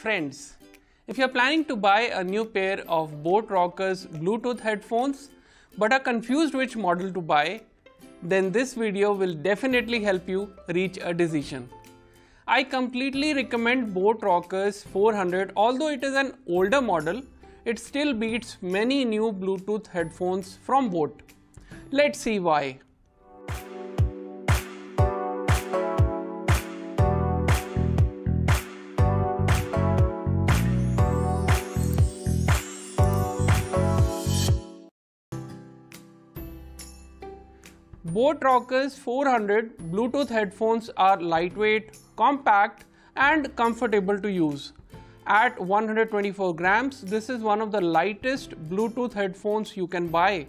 Friends, if you're planning to buy a new pair of Boat Rockerz Bluetooth headphones but are confused which model to buy, then this video will definitely help you reach a decision. I completely recommend Boat Rockerz 400 although it is an older model, it still beats many new Bluetooth headphones from Boat. Let's see why. Boat Rockerz 400 Bluetooth headphones are lightweight, compact and comfortable to use. At 124 grams, this is one of the lightest Bluetooth headphones you can buy.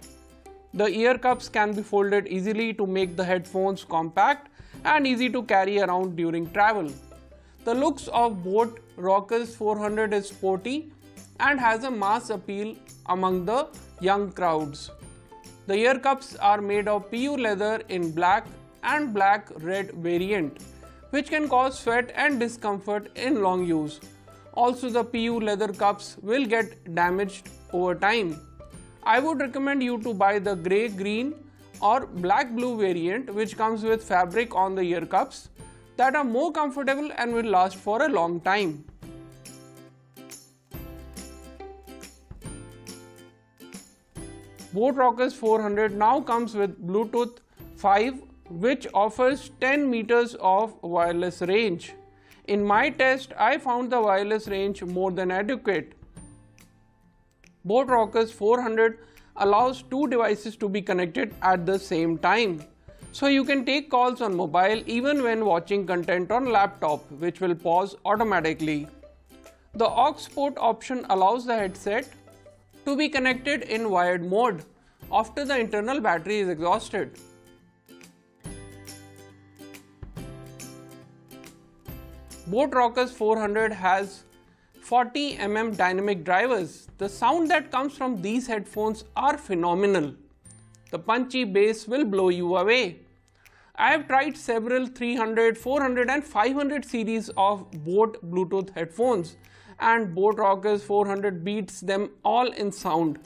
The ear cups can be folded easily to make the headphones compact and easy to carry around during travel. The looks of Boat Rockerz 400 is sporty and has a mass appeal among the young crowds. The ear cups are made of PU leather in black and black red variant, which can cause sweat and discomfort in long use. Also, the PU leather cups will get damaged over time. I would recommend you to buy the grey green or black blue variant which comes with fabric on the ear cups that are more comfortable and will last for a long time. Boat Rockerz 400 now comes with Bluetooth 5 which offers 10 meters of wireless range. In my test, I found the wireless range more than adequate. Boat Rockerz 400 allows two devices to be connected at the same time. So you can take calls on mobile even when watching content on laptop which will pause automatically. The aux port option allows the headset to be connected in wired mode after the internal battery is exhausted. Boat Rockerz 400 has 40 mm dynamic drivers. The sound that comes from these headphones are phenomenal. The punchy bass will blow you away. I have tried several 300, 400 and 500 series of Boat Bluetooth headphones and Boat Rockerz 400 beats them all in sound.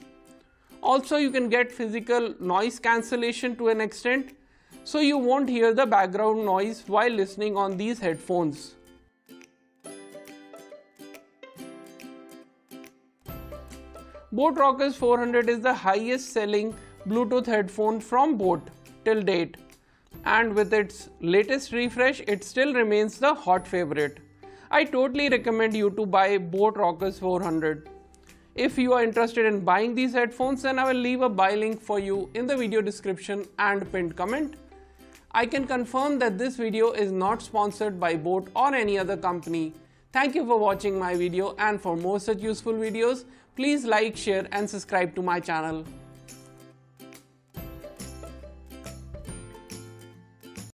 Also you can get physical noise cancellation to an extent so you won't hear the background noise while listening on these headphones. Boat Rockerz 400 is the highest selling Bluetooth headphone from Boat till date and with its latest refresh it still remains the hot favorite. I totally recommend you to buy Boat Rockerz 400. If you are interested in buying these headphones then I will leave a buy link for you in the video description and pinned comment. I can confirm that this video is not sponsored by Boat or any other company. Thank you for watching my video and for more such useful videos, please like, share and subscribe to my channel.